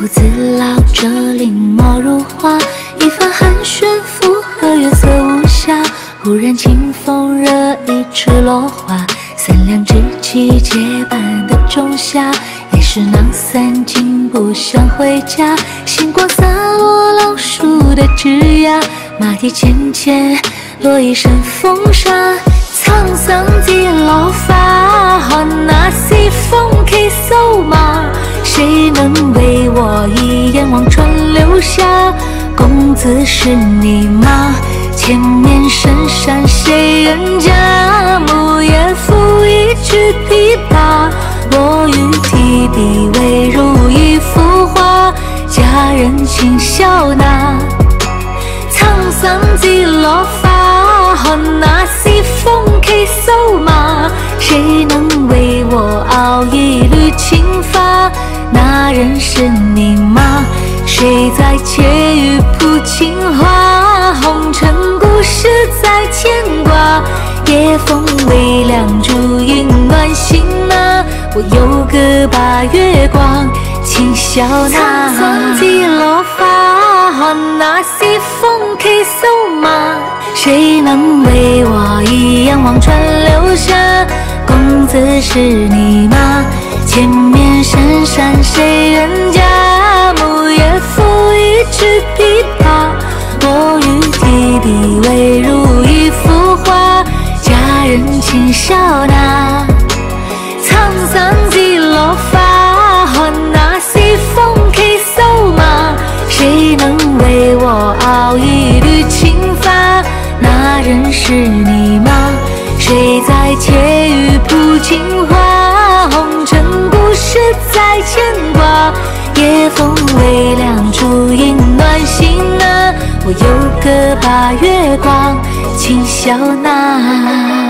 胡子老者，临摹如画，一番寒暄附和，月色无暇。忽然清风惹一池落花，三两知己结伴的仲夏，也是闹三更不想回家，星光洒落老树的枝桠，马蹄浅浅，落一身风沙，沧桑的老发，那西风起瘦马，谁能为我一眼望穿流霞？公子是你吗？前面深山谁人家？木叶抚一曲琵琶，我与提笔未如一幅画，佳人轻笑纳。沧桑几落发，那西风骑瘦马，谁能谁在窃语谱情话？红尘故事在牵挂，夜风微凉，烛影暖心啊。我有个把月光，轻笑纳。沧桑几落发，那西风起瘦马，谁能为我一眼望穿流霞？公子是你吗？前面深山谁人家？能为我熬一缕青发？那人是你吗？谁在窃语谱情话？红尘故事在牵挂，夜风微凉，烛影暖心啊。我有个把月光，轻笑纳。